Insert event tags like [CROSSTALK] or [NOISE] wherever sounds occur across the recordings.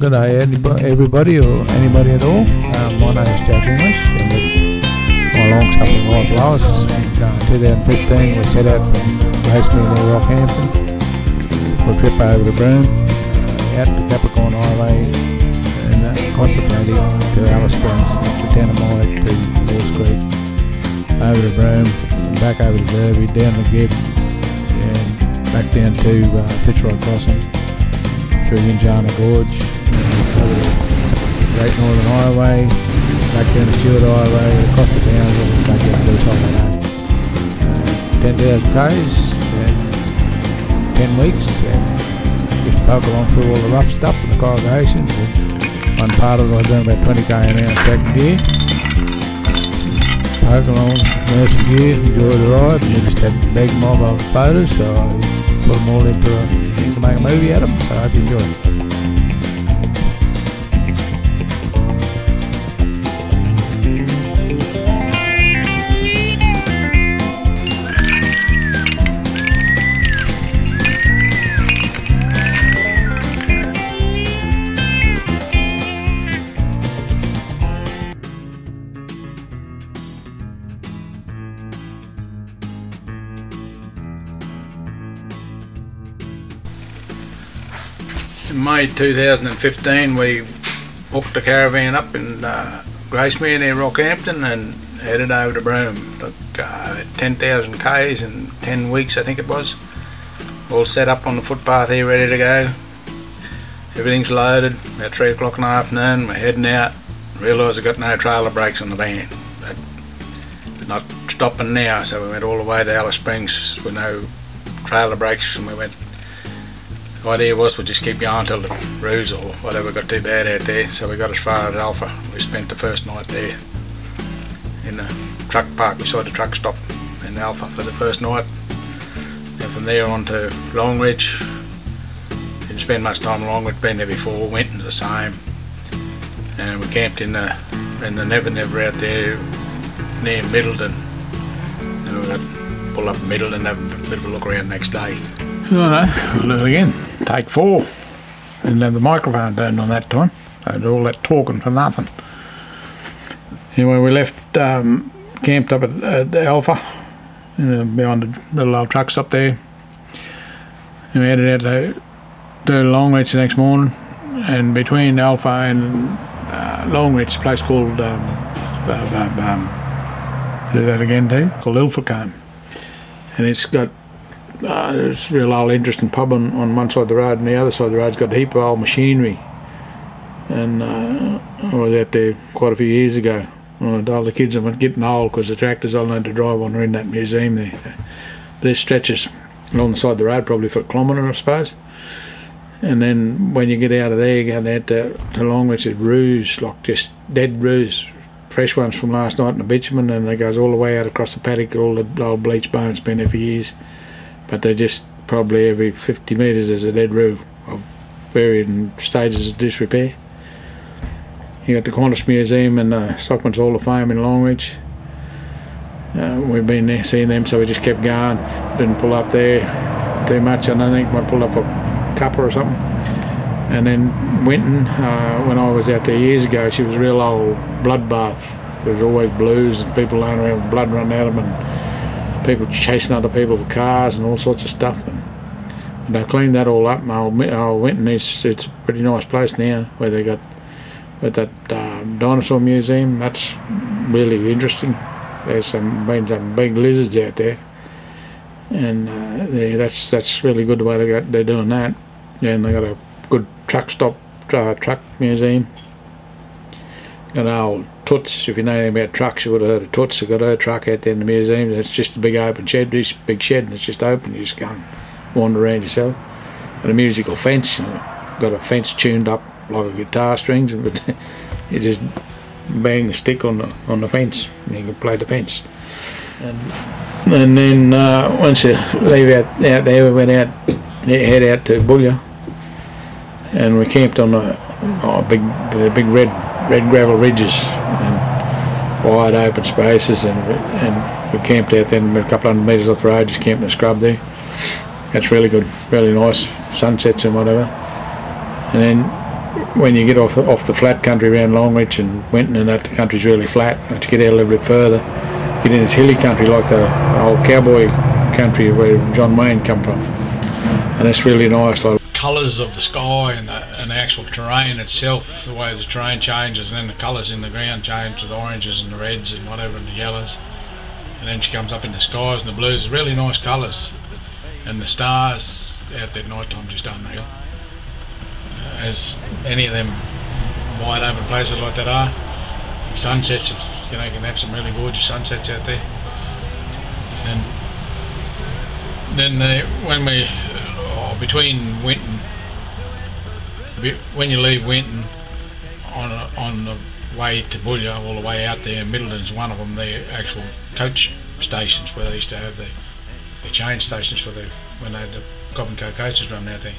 Good day, everybody or anybody at all. Um, my name is Jack English, and my long-suffering wife Lois, in uh, 2015 we set out from Gracemere near Rockhampton for a trip over to Broome, uh, out to Capricorn Highway, and uh, across the Plenty to Alice Springs, to Tanami to Horse Creek, over to Broome, back over to Derby, down the Gibb, and back down to uh, Fitzroy Crossing, through Windjana Gorge, Great Northern Highway, back down the Stuart Highway, across the town, and back down to Solomon uh, 10,000 k's and 10 weeks, and just poke along through all the rough stuff and the corrugations. And one part of it I was doing about 20k an hour second gear. Poke along, nurse the gear, enjoy the ride, and we just had big mob of photos, so I put them all into to make a movie out of them, so I hope you enjoy it. May 2015 we booked a caravan up in uh, Gracemere near Rockhampton and headed over to Broome. Took uh, 10,000 k's in 10 weeks I think it was. All set up on the footpath here ready to go. Everything's loaded. About 3 o'clock in the afternoon we're heading out. Realised I got no trailer brakes on the van. But not stopping now so we went all the way to Alice Springs with no trailer brakes and we went the idea was we'd just keep going till the roos or whatever got too bad out there, so we got as far as Alpha. We spent the first night there in the truck park beside the truck stop in Alpha for the first night. Then from there on to Longreach. Didn't spend much time in Longreach, been there before, went into the same. And we camped in the in the Never Never out there near Middleton. And we got pull up Middleton and have a bit of a look around next day. No, no, we'll do it again. Take four. Didn't have the microphone turned on that time. I did all that talking for nothing. Anyway, we left, um, camped up at, at Alpha, you know, behind the little old truck up there. And we headed out to, to Longreach the next morning. And between Alpha and uh, Longreach, a place called, um, um, um, do that again too, called Ilfracombe. And it's got uh, there's a real old interesting pub on, on one side of the road and the other side of the road's got a heap of old machinery. And uh, I was out there quite a few years ago. When all the kids were getting old because the tractors I learned to drive on are in that museum there. It stretches along the side of the road probably for a kilometre I suppose. And then when you get out of there you go out to, to Longreach it's roos like just dead roos fresh ones from last night in the bitumen and it goes all the way out across the paddock all the old bleach bones been there for years but they just probably every 50 metres there's a dead roof of varying stages of disrepair. You got the Qantas Museum and the Stockman's Hall of Fame in Longreach. Uh, we've been there seeing them, so we just kept going. Didn't pull up there too much, and I think. Might pull up for cuppa or something. And then Winton, uh, when I was out there years ago, she was a real old bloodbath. There's always blues and people lying around with blood running out of them. And people chasing other people with cars and all sorts of stuff. And, and I cleaned that all up. And I went and it's, it's a pretty nice place now where they got with that um, dinosaur museum. That's really interesting. There's some been some big lizards out there, and uh, yeah, that's that's really good the way they got they're doing that. Yeah, and they got a good truck stop uh, truck museum. Got an old Toots, if you know anything about trucks, you would have heard of Toots. They've got her truck out there in the museum. It's just a big open shed, this big shed, and it's just open. You just go and wander around yourself. And a musical fence, you know, got a fence tuned up like a guitar strings, but [LAUGHS] you just bang the stick on the on the fence, and you can play the fence. And, and then uh, once you leave out out there, we went out, head out to Boulia, and we camped on a, a big, a big red red gravel ridges and wide open spaces and and we camped out then a couple hundred metres off the road just camped in a scrub there that's really good really nice sunsets and whatever and then when you get off the, off the flat country around Longreach and Winton and that, the country's really flat. But you get out a little bit further, get into hilly country like the old cowboy country where John Wayne come from. And it's really nice. Like colours of the sky and the, and the actual terrain itself, the way the terrain changes, and then the colours in the ground change to the oranges and the reds and whatever and the yellows. And then she comes up in the skies and the blues, really nice colours. And the stars out there at night time just unreal. Uh, as any of them wide open places like that are, sunsets, you know, you can have some really gorgeous sunsets out there. And then the, when we between Winton, when you leave Winton on on the way to Boulia, all the way out there, Middleton's one of them. The actual coach stations where they used to have the, the change stations for the when they had the and Co coaches running out there.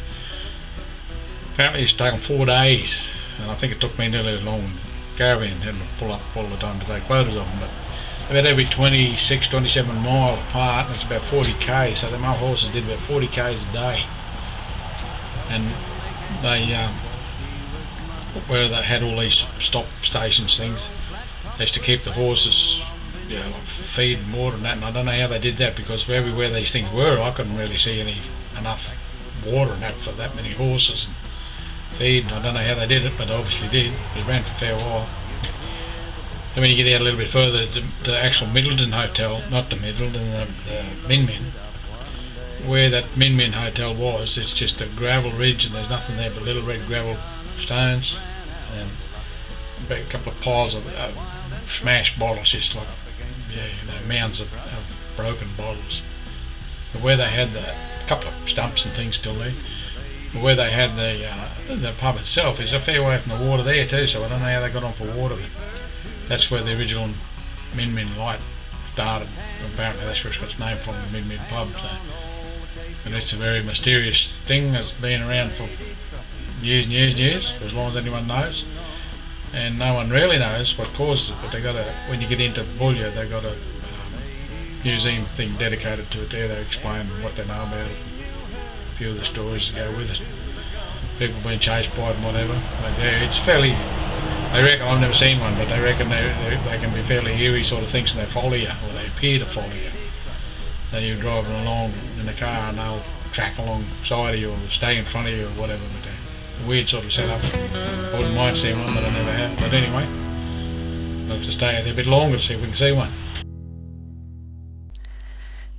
Apparently, it's taken four days, and I think it took me nearly as long. Caravan had to pull up all the time to take photos of them, but about every 26, 27 mile apart, and it's about 40 k. So the mail horses did about 40 k's a day, and they um, where they had all these stop stations things, used to keep the horses, you know, feed and water and that. And I don't know how they did that because everywhere these things were, I couldn't really see any enough water and that for that many horses and feed. And I don't know how they did it, but they obviously did. It ran for a fair while. And when you get out a little bit further, the, the actual Middleton Hotel, not the Middleton, the, the Min Min, where that Min Min Hotel was, it's just a gravel ridge and there's nothing there but little red gravel stones and a couple of piles of uh, smashed bottles, just like yeah, you know, mounds of, of broken bottles. But where they had the couple of stumps and things still there, but where they had the uh, the pub itself is a fair way from the water there too. So I don't know how they got on for water. But that's where the original Min Min Light started. Apparently that's where it's got its name from, the Min Min pub. So. But it's a very mysterious thing that's been around for years and years and years, for as long as anyone knows. And no one really knows what causes it, but they got a, when you get into Boulia, they got a um, museum thing dedicated to it there. They explain what they know about it, a few of the stories that go with it. People being chased by it and whatever. But yeah, it's fairly they reckon, I've never seen one, but they reckon they, they, they can be fairly eerie sort of things and they follow you, or they appear to follow you. So you're driving along in the car and they'll track alongside of you or stay in front of you or whatever. But weird sort of setup. I wouldn't mind seeing one, but I never have. But anyway, I'll have to stay there a bit longer to see if we can see one.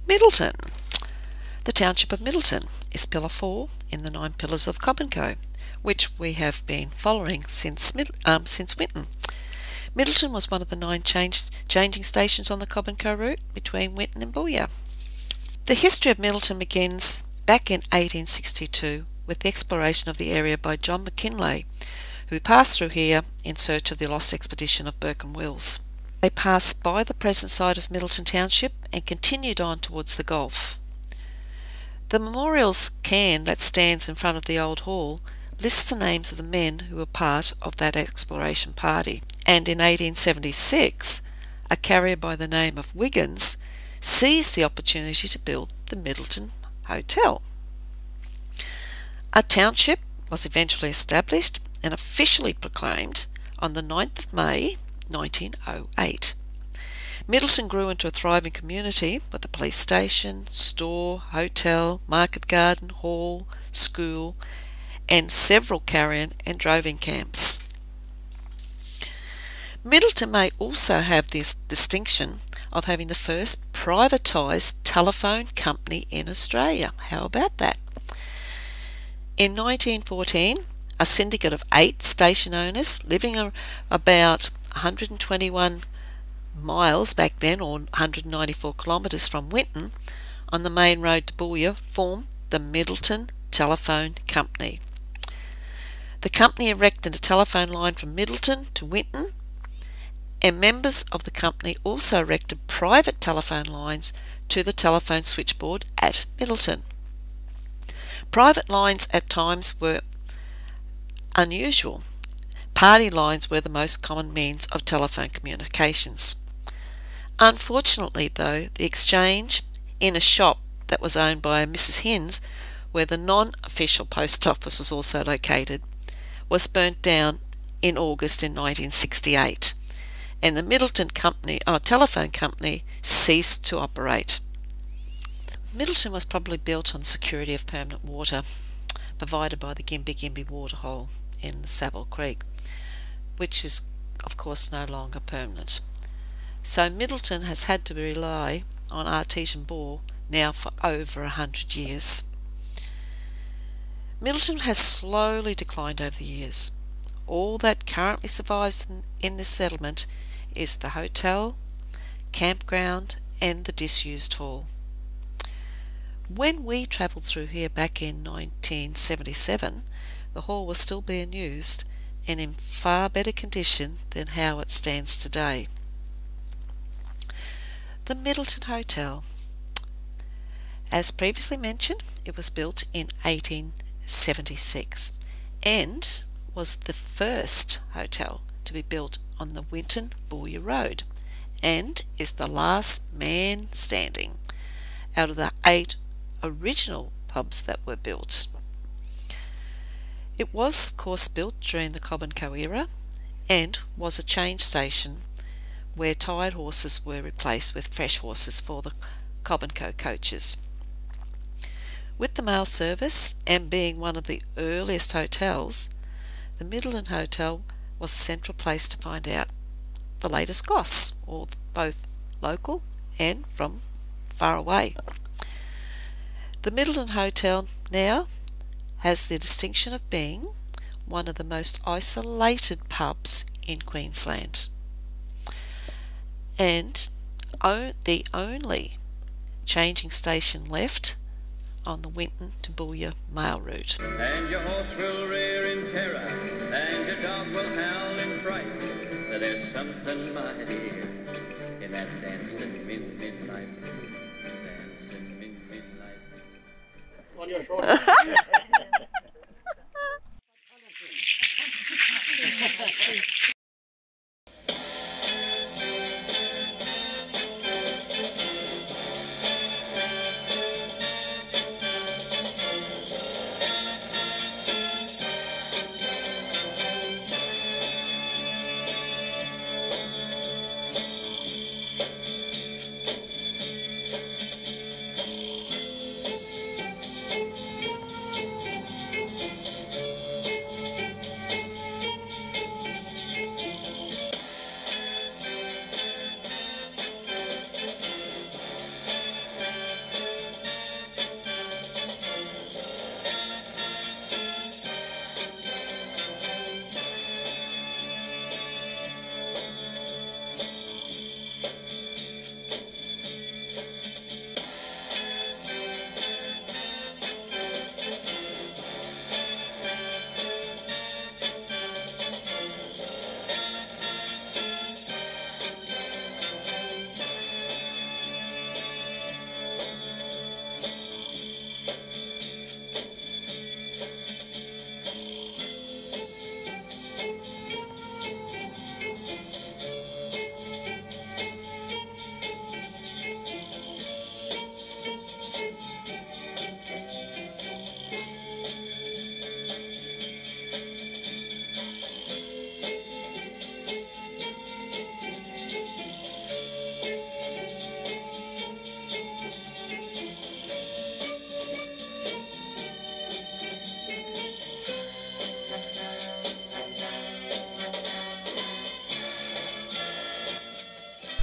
Middleton. The township of Middleton is Pillar 4 in the Nine Pillars of Cobb and Co which we have been following since, um, since Winton. Middleton was one of the nine change, changing stations on the Cobb and Co route between Winton and Boulia. The history of Middleton begins back in 1862 with the exploration of the area by John McKinlay, who passed through here in search of the lost expedition of Burke and Wills. They passed by the present site of Middleton Township and continued on towards the Gulf. The memorial's cairn that stands in front of the old hall lists the names of the men who were part of that exploration party. And in 1876, a carrier by the name of Wiggins seized the opportunity to build the Middleton Hotel. A township was eventually established and officially proclaimed on the 9th of May 1908. Middleton grew into a thriving community with a police station, store, hotel, market garden, hall, school, and several carrion and droving camps. Middleton may also have this distinction of having the first privatised telephone company in Australia. How about that? In 1914, a syndicate of eight station owners living about 121 miles back then, or 194 kilometres from Winton, on the main road to Boulia, formed the Middleton Telephone Company. The company erected a telephone line from Middleton to Winton, and members of the company also erected private telephone lines to the telephone switchboard at Middleton. Private lines at times were unusual. Party lines were the most common means of telephone communications. Unfortunately, though, the exchange in a shop that was owned by Mrs. Hinds, where the non official post office was also located, was burnt down in August in 1968, and the Middleton Company, our telephone company, ceased to operate. Middleton was probably built on security of permanent water provided by the Gimbi Gimbi waterhole in the Saville Creek, which is, of course, no longer permanent. So Middleton has had to rely on artesian bore now for over a hundred years. Middleton has slowly declined over the years. All that currently survives in this settlement is the hotel, campground, and the disused hall. When we travelled through here back in 1977, the hall was still being used and in far better condition than how it stands today. The Middleton Hotel. As previously mentioned, it was built in 1876 and was the first hotel to be built on the Winton Boulia Road and is the last man standing out of the eight original pubs that were built. It was, of course, built during the Cobb and Co era and was a change station where tired horses were replaced with fresh horses for the Cobb and Co coaches. With the mail service and being one of the earliest hotels, the Middleton Hotel was a central place to find out the latest goss, or both local and from far away. The Middleton Hotel now has the distinction of being one of the most isolated pubs in Queensland and the only changing station left on the Winton to Boulia mail route. There's something, my dear, in that dancing min midnight. Dancing min [LAUGHS]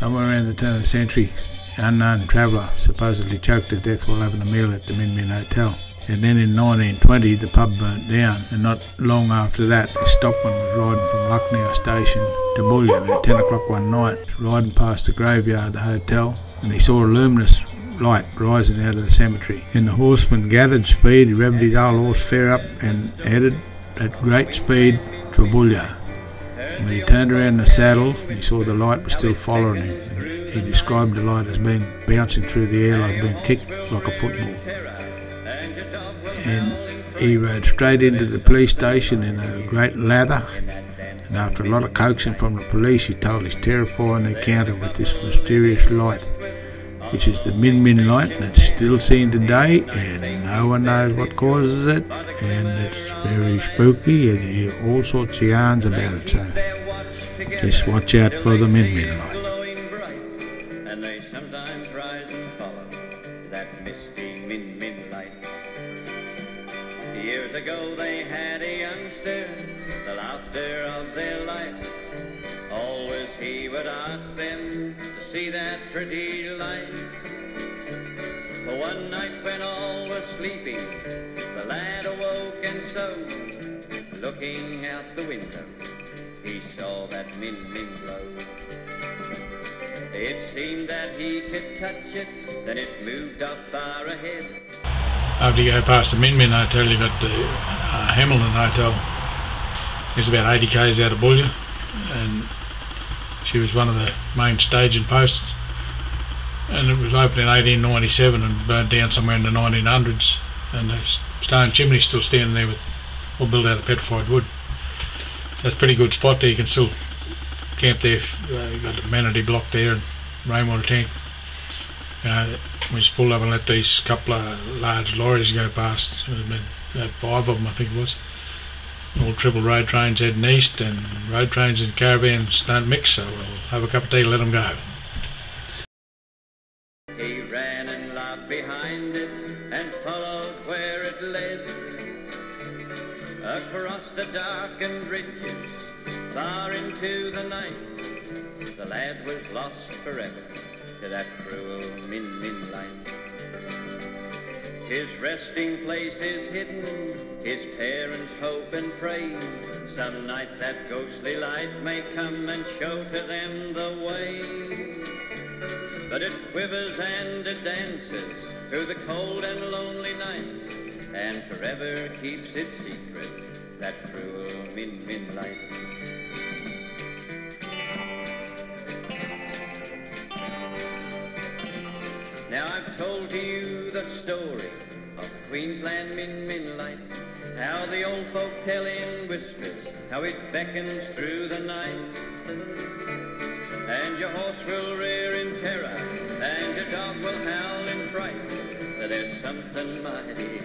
Somewhere around the turn of the century, an unknown traveller supposedly choked to death while having a meal at the Min Min Hotel. And then in 1920, the pub burnt down, and not long after that, a stockman was riding from Lucknow station to Boulia at 10 o'clock one night, riding past the graveyard hotel, and he saw a luminous light rising out of the cemetery. And the horseman gathered speed, revved his old horse fair up, and headed at great speed to Boulia. When he turned around in the saddle, he saw the light was still following him. He described the light as being bouncing through the air like being kicked like a football. And he rode straight into the police station in a great lather. And after a lot of coaxing from the police, he told his terrifying encounter with this mysterious light. Which is the Min Min light, and it's still seen today, and no one knows what causes it, and it's very spooky, and you hear all sorts of yarns about it. So just watch out for the Min Min light. Looking out the window, he saw that min min glow. It seemed that he could touch it, then it moved up far ahead. After you go past the Min Min Hotel, you've got the uh, Hamilton Hotel. It's about 80 k's out of Boulia, and she was one of the main staging posts. And it was opened in 1897 and burnt down somewhere in the 1900s. And the stone chimney's still standing there, with, all build out of petrified wood. So it's a pretty good spot there. You can still camp there. Uh, you've got the manatee block there and rainwater tank. Uh, we just pulled up and let these couple of large lorries go past. Been about five of them, I think it was. All triple road trains heading east, and road trains and caravans don't mix, so we'll have a cup of tea and let them go. Resting place is hidden, his parents hope and pray. Some night that ghostly light may come and show to them the way. But it quivers and it dances through the cold and lonely night, and forever keeps its secret, that cruel min min light. Now I've told you the story Queensland Min Min Light. How the old folk tell in whispers how it beckons through the night. And your horse will rear in terror, and your dog will howl in fright. There's something, mighty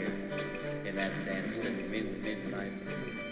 in that dancing min min light.